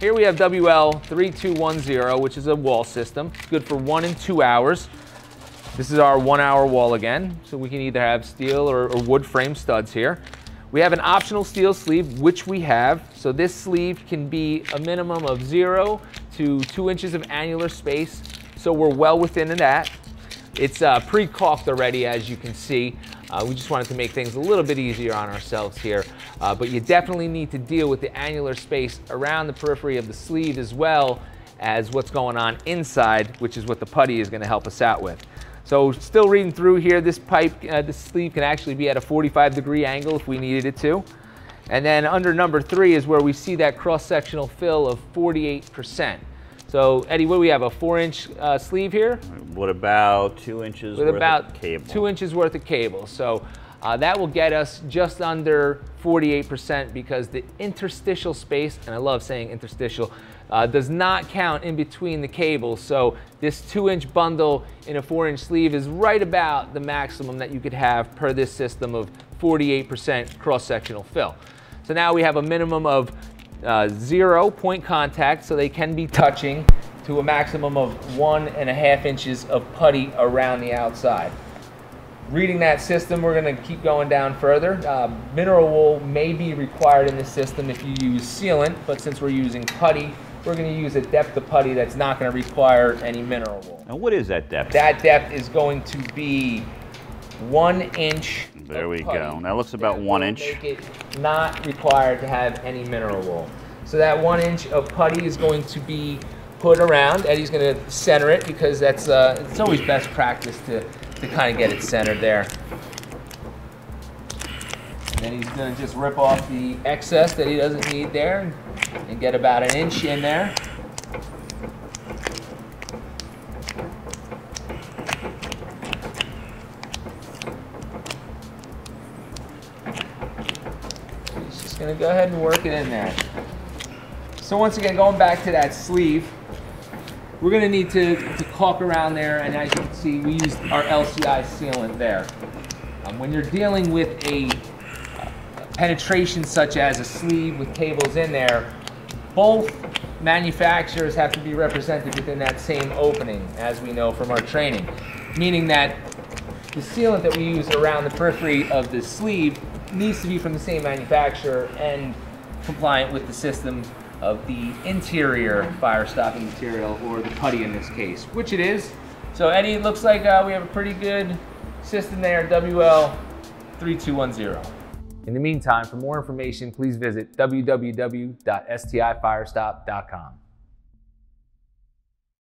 Here we have WL3210, which is a wall system. It's good for one and two hours. This is our one hour wall again, so we can either have steel or, or wood frame studs here. We have an optional steel sleeve, which we have. So this sleeve can be a minimum of zero to two inches of annular space. So we're well within that. It's uh, pre-caulked already, as you can see. Uh, we just wanted to make things a little bit easier on ourselves here. Uh, but you definitely need to deal with the annular space around the periphery of the sleeve as well as what's going on inside, which is what the putty is gonna help us out with. So still reading through here, this pipe, uh, this sleeve can actually be at a 45 degree angle if we needed it to. And then under number three is where we see that cross-sectional fill of 48%. So Eddie, what do we have, a four inch uh, sleeve here? What about two inches With worth about of cable? two inches worth of cable. So uh, that will get us just under 48% because the interstitial space, and I love saying interstitial, uh, does not count in between the cables. So this two inch bundle in a four inch sleeve is right about the maximum that you could have per this system of 48% cross-sectional fill. So now we have a minimum of uh, zero point contact, so they can be touching to a maximum of one and a half inches of putty around the outside. Reading that system, we're gonna keep going down further. Uh, mineral wool may be required in this system if you use sealant, but since we're using putty, we're gonna use a depth of putty that's not gonna require any mineral wool. Now what is that depth? That depth is going to be one inch. There we putty go. That looks about that one inch. Not required to have any mineral wool. So that one inch of putty is going to be put around. Eddie's going to center it because that's uh, it's always best practice to, to kind of get it centered there. And then he's going to just rip off the excess that he doesn't need there and get about an inch in there. Just gonna go ahead and work it in there. So once again, going back to that sleeve, we're gonna need to, to caulk around there, and as you can see, we used our LCI sealant there. Um, when you're dealing with a penetration such as a sleeve with cables in there, both manufacturers have to be represented within that same opening, as we know from our training. Meaning that the sealant that we use around the periphery of the sleeve needs to be from the same manufacturer and compliant with the system of the interior fire stopping material or the putty in this case, which it is. So Eddie, it looks like uh, we have a pretty good system there, WL3210. In the meantime, for more information, please visit www.stifirestop.com.